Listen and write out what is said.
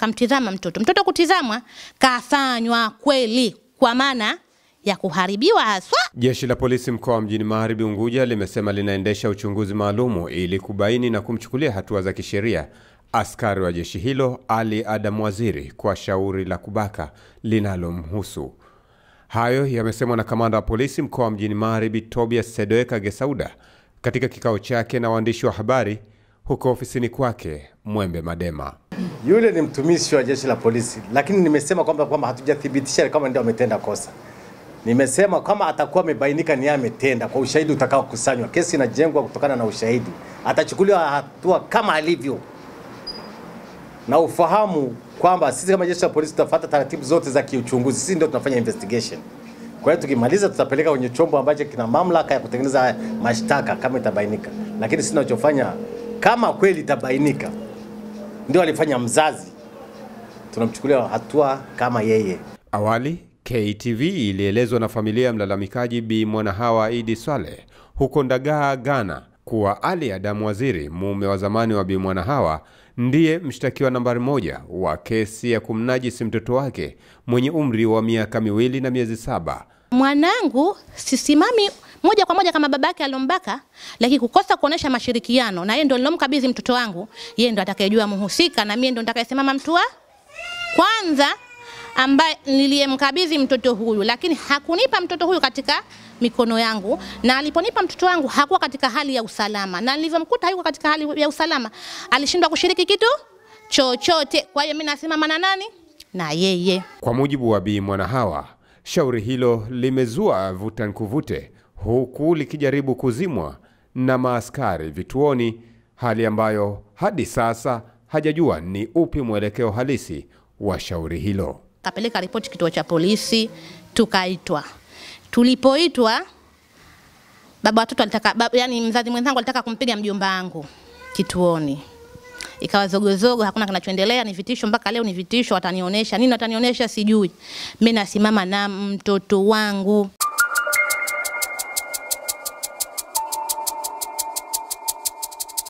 Akamtizama mtoto. Mtoto kutizamwa kafanywa kweli kwa maana ya kuharibiwa haswa. Jeshi la polisi mkoa wa mjini Magharibi Unguja limesema linaendesha uchunguzi maalumu ili kubaini na kumchukulia hatua za kisheria askari wa jeshi hilo Ali Adam Waziri kwa shauri la kubaka linalomhusu. Hayo yamesemwa na kamanda wa polisi mkoa wa mjini Magharibi Tobias Sedoeka Gesauda katika kikao chake na waandishi wa habari huko ofisini kwake Mwembe Madema. Yule ni mtumishi wa jeshi la polisi, lakini nimesema kwamba kwamba hatujathibitisha kama ndio ametenda kosa. Nimesema kama atakuwa amebainika ni ametenda kwa ushahidi utakaokusanywa, kesi inajengwa kutokana na ushahidi, atachukuliwa hatua kama alivyo, na ufahamu kwamba sisi kama jeshi la polisi tutafuata taratibu zote za kiuchunguzi. Sisi ndio tunafanya investigation. Kwa hiyo tukimaliza, tutapeleka kwenye chombo ambacho kina mamlaka ya kutengeneza mashtaka kama itabainika, lakini sisi tunachofanya kama kweli itabainika ndio alifanya mzazi, tunamchukulia hatua kama yeye. Awali KTV ilielezwa na familia ya mlalamikaji Bi Mwanahawa Idi swale huko Ndagaa, Ghana, kuwa Ali Adamu Waziri, mume wa zamani wa Bi Mwanahawa, ndiye mshtakiwa nambari moja wa kesi ya kumnajisi mtoto wake mwenye umri wa miaka miwili na miezi saba. Mwanangu sisimami moja kwa moja kama babake alombaka, lakini kukosa kuonesha mashirikiano na yeye ndo nilomkabidhi mtoto wangu, yeye ndo atakayejua mhusika na mimi ndo nitakayesimama mtu wa kwanza ambaye niliyemkabidhi mtoto huyu, lakini hakunipa mtoto huyu katika mikono yangu, na aliponipa mtoto wangu hakuwa katika hali ya usalama, na nilivyomkuta hayuko katika hali ya usalama, alishindwa kushiriki kitu chochote. Kwa hiyo mimi nasimama na nani? Na yeye. Kwa mujibu wa Bi Mwanahawa, shauri hilo limezua vuta nkuvute, huku likijaribu kuzimwa na maaskari vituoni, hali ambayo hadi sasa hajajua ni upi mwelekeo halisi wa shauri hilo. Kapeleka ripoti kituo cha polisi, tukaitwa. Tulipoitwa baba watoto alitaka yani mzazi mwenzangu alitaka kumpiga mjomba wangu kituoni, ikawa zogozogo, hakuna kinachoendelea, ni vitisho mpaka leo, ni vitisho. Watanionyesha nini? Watanionyesha sijui. Mimi nasimama na mtoto wangu,